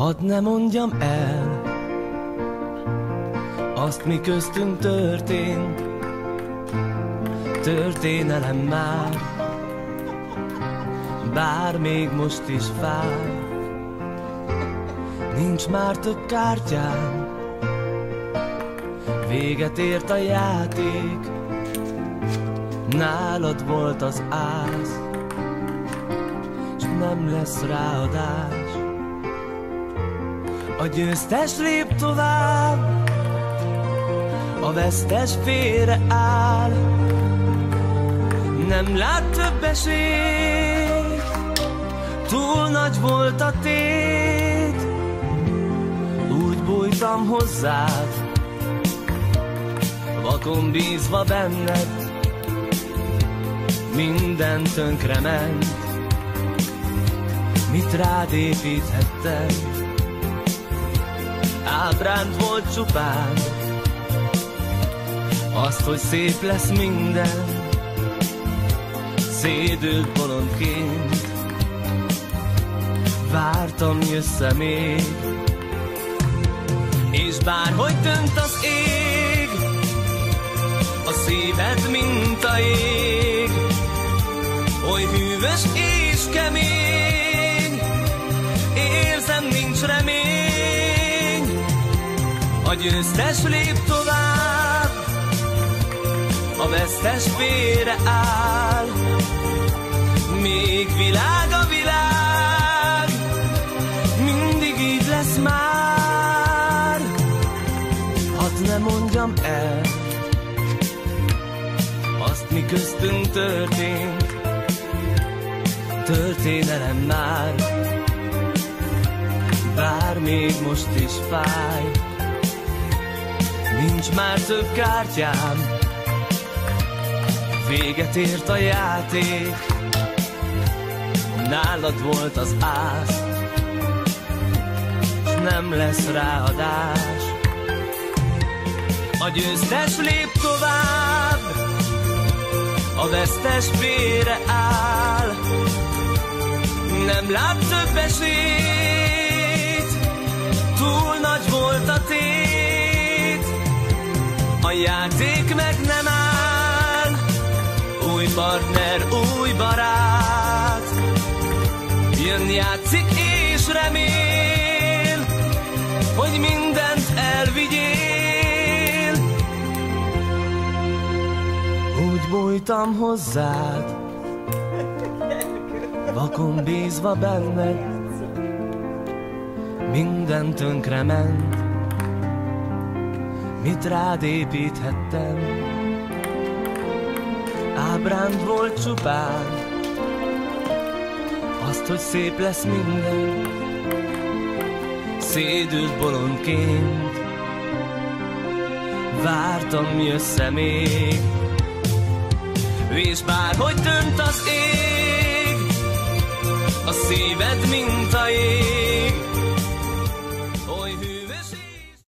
Hadd ne mondjam el Azt mi köztünk történt. Történelem már Bár még most is fáj. Nincs már több kártyám Véget ért a játék. Nálad volt az ász S nem lesz ráadás A győztes lép tovább A vesztes félre áll. Nem lát több esélyt Túl nagy volt a tét. Úgy bújtam hozzád Vakon bízva benned. Minden tönkre ment Mit rád építhettem Ábránd volt csupán. Azt, hogy szép lesz minden Szédült bolondként. Vártam, jössze még És bárhogy dönt az ég A szíved, mint a A győztes lép tovább A vesztes félre áll. Még világ a világ Mindig így lesz már. Hadd ne mondjam el Azt mi köztünk történt. Történelem már Bár még most is fáj Nincs már több kártyám. Véget ért a játék. Nálad volt az ász. S nem lesz ráadás. A győztes lép tovább. A vesztes félre áll. Nem lát több esélyt. Túl játék meg nem áll. Új partner, új barát. Jön, játszik és remél Hogy mindent elvigyél. Úgy bújtam hozzád Vakon bízva benned. Minden tönkre ment Mit rád építhettem? Ábránd volt csupán Azt, hogy szép lesz minden. Szédült bolondként Vártam, jössze még. És bárhogy dönt az ég A szíved, mint a jég